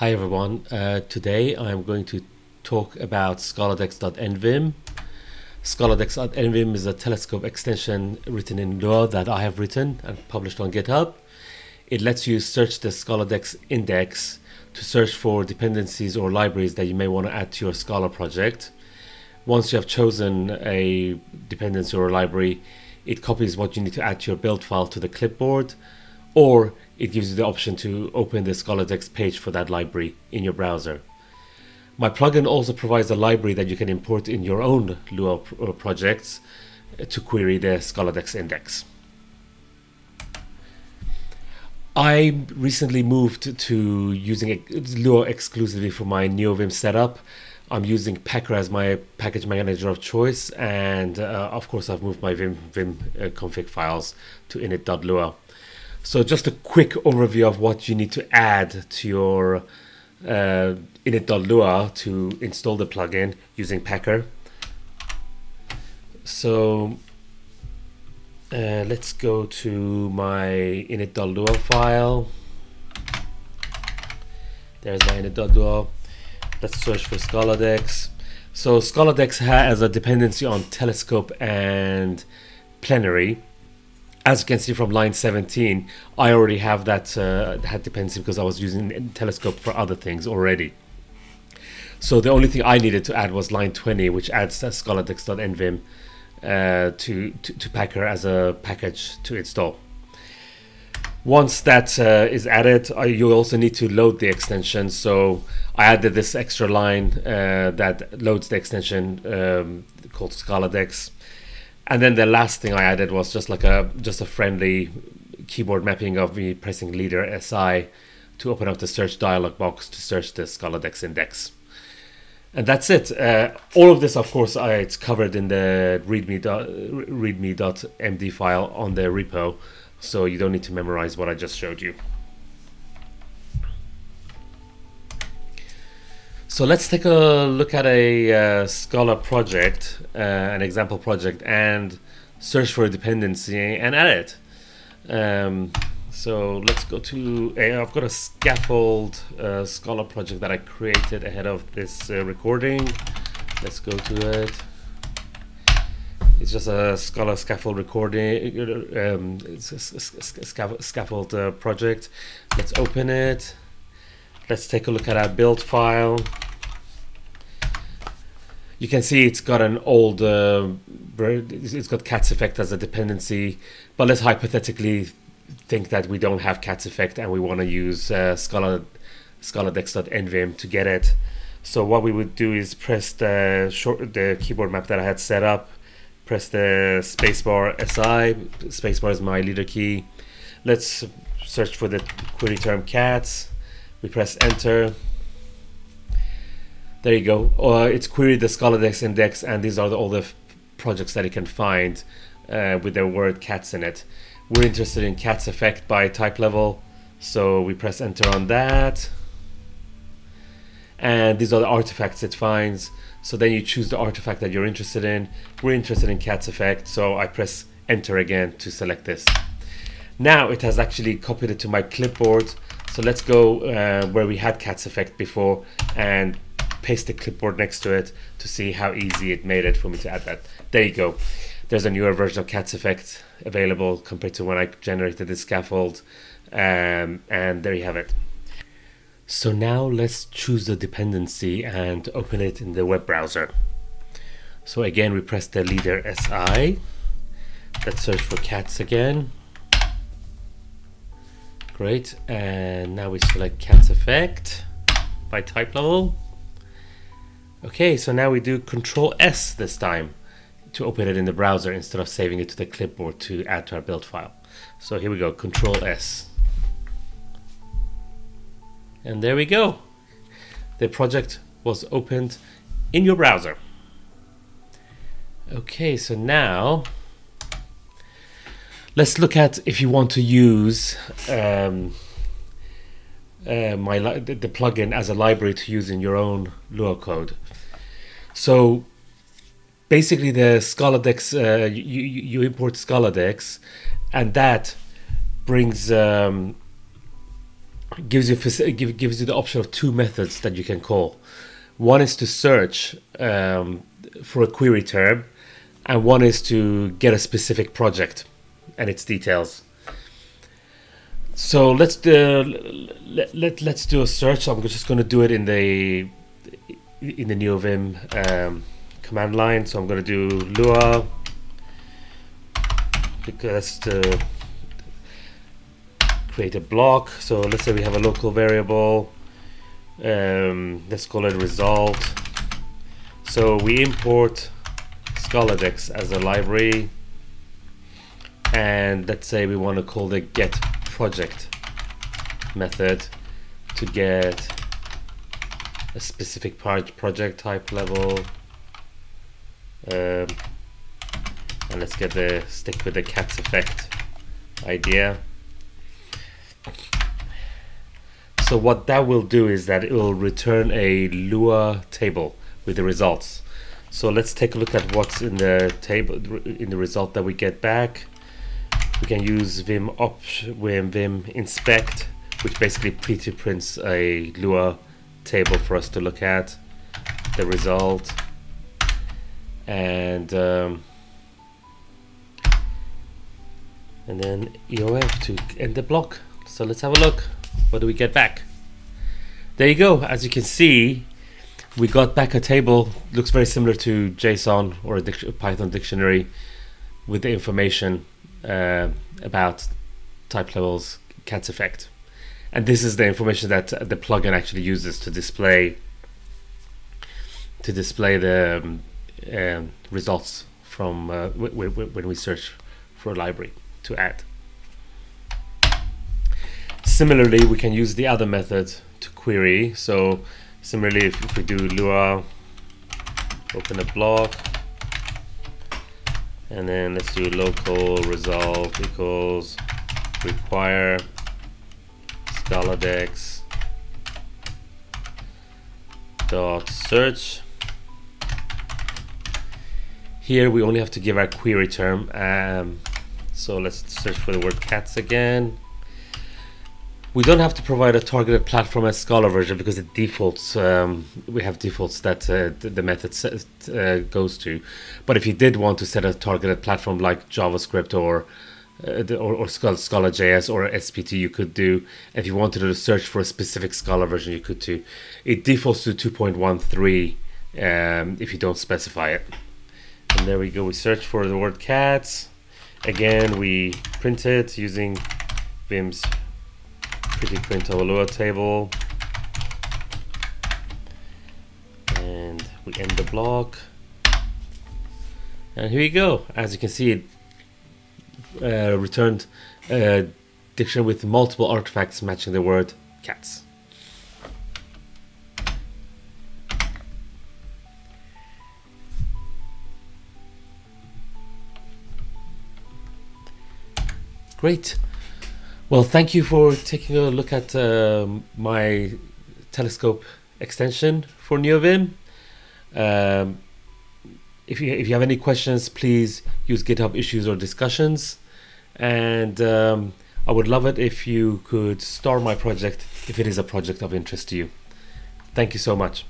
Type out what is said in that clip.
Hi everyone, uh, today I'm going to talk about scaladex.nvim. Scaladex.nvim is a telescope extension written in Lua that I have written and published on GitHub. It lets you search the Scaladex index to search for dependencies or libraries that you may want to add to your Scala project. Once you have chosen a dependency or a library, it copies what you need to add to your build file to the clipboard or it gives you the option to open the Scaladex page for that library in your browser. My plugin also provides a library that you can import in your own Lua uh, projects to query the Scaladex index. I recently moved to using Lua exclusively for my NeoVim setup. I'm using Packer as my package manager of choice, and uh, of course, I've moved my Vim, Vim uh, config files to init.lua. So just a quick overview of what you need to add to your uh, init.lua to install the plugin using Packer. So uh, let's go to my init.lua file. There's my init.lua. Let's search for Scaladex. So Scaladex has a dependency on telescope and plenary as you can see from line 17, I already have that, uh, that dependency because I was using telescope for other things already. So the only thing I needed to add was line 20, which adds scaladex.nvim uh, to, to, to Packer as a package to install. Once that uh, is added, uh, you also need to load the extension. So I added this extra line uh, that loads the extension um, called Scaladex and then the last thing I added was just like a just a friendly keyboard mapping of me pressing leader SI to open up the search dialog box to search the Scaladex index. And that's it. Uh, all of this, of course, uh, it's covered in the readme, readme.md file on the repo, so you don't need to memorize what I just showed you. So let's take a look at a uh, Scala project, uh, an example project, and search for a dependency and add it. Um, so let's go to, I've got a scaffold uh, Scala project that I created ahead of this uh, recording. Let's go to it. It's just a Scala scaffold recording, um, it's a scaffold uh, project. Let's open it. Let's take a look at our build file. You can see it's got an old, uh, it's got cats effect as a dependency, but let's hypothetically think that we don't have cats effect and we want to use uh, Scala, scaladex.nvim to get it. So what we would do is press the short, the keyboard map that I had set up, press the spacebar SI, spacebar is my leader key. Let's search for the query term cats we press enter there you go. Uh, it's queried the Scaladex index and these are the, all the projects that you can find uh, with the word cats in it. We're interested in cats effect by Typelevel so we press enter on that. And these are the artifacts it finds. So then you choose the artifact that you're interested in. We're interested in cats effect so I press enter again to select this. Now it has actually copied it to my clipboard. So let's go uh, where we had cats effect before and paste the clipboard next to it to see how easy it made it for me to add that. There you go. There's a newer version of cats effect available compared to when I generated the scaffold. Um, and there you have it. So now let's choose the dependency and open it in the web browser. So again, we press the leader SI. Let's search for cats again. Great, and now we select Cats Effect by Typelevel. Okay, so now we do Control S this time to open it in the browser instead of saving it to the clipboard to add to our build file. So here we go, Control S. And there we go. The project was opened in your browser. Okay, so now let's look at if you want to use um, uh, my the, the plugin as a library to use in your own Lua code. So basically, the Scaladex uh, you, you import Scaladex, and that brings um, gives you gives you the option of two methods that you can call. One is to search um, for a query term, and one is to get a specific project and its details. So let's do let, let let's do a search. I'm just going to do it in the in the NeoVim um, command line. So I'm going to do Lua because to create a block. So let's say we have a local variable. Um, let's call it result. So we import Scaladex as a library and let's say we want to call the get project method to get a specific project Typelevel um, and let's get the stick with the cats effect idea. So what that will do is that it will return a Lua table with the results. So let's take a look at what's in the table in the result that we get back we can use vim op vim, inspect which basically pre-prints a Lua table for us to look at the result. And um, and then EOF to end the block. So let's have a look. What do we get back? There you go. As you can see we got back a table looks very similar to JSON or a dic Python dictionary with the information uh, about type levels cats effect and this is the information that the plugin actually uses to display to display the um, um, results from uh, when we search for a library to add. Similarly, we can use the other method to query. So similarly, if, if we do Lua, open a block, and then let's do local resolve equals require scaladex dot search. Here we only have to give our query term um, so let's search for the word cats again we don't have to provide a targeted platform as Scala version because it defaults. Um, we have defaults that uh, the method set, uh, goes to. But if you did want to set a targeted platform like JavaScript or uh, or, or Scala, JS or SBT, you could do. If you wanted to search for a specific Scala version, you could too. It defaults to 2.13 um, if you don't specify it. And there we go. We search for the word cats. Again, we print it using Vim's pretty print Lua table. And we end the block. And here you go. As you can see, it uh, returned a dictionary with multiple artifacts matching the word cats. Great. Well, thank you for taking a look at uh, my telescope extension for NeoVim. Um, if you if you have any questions, please use GitHub issues or discussions, and um, I would love it if you could star my project if it is a project of interest to you. Thank you so much.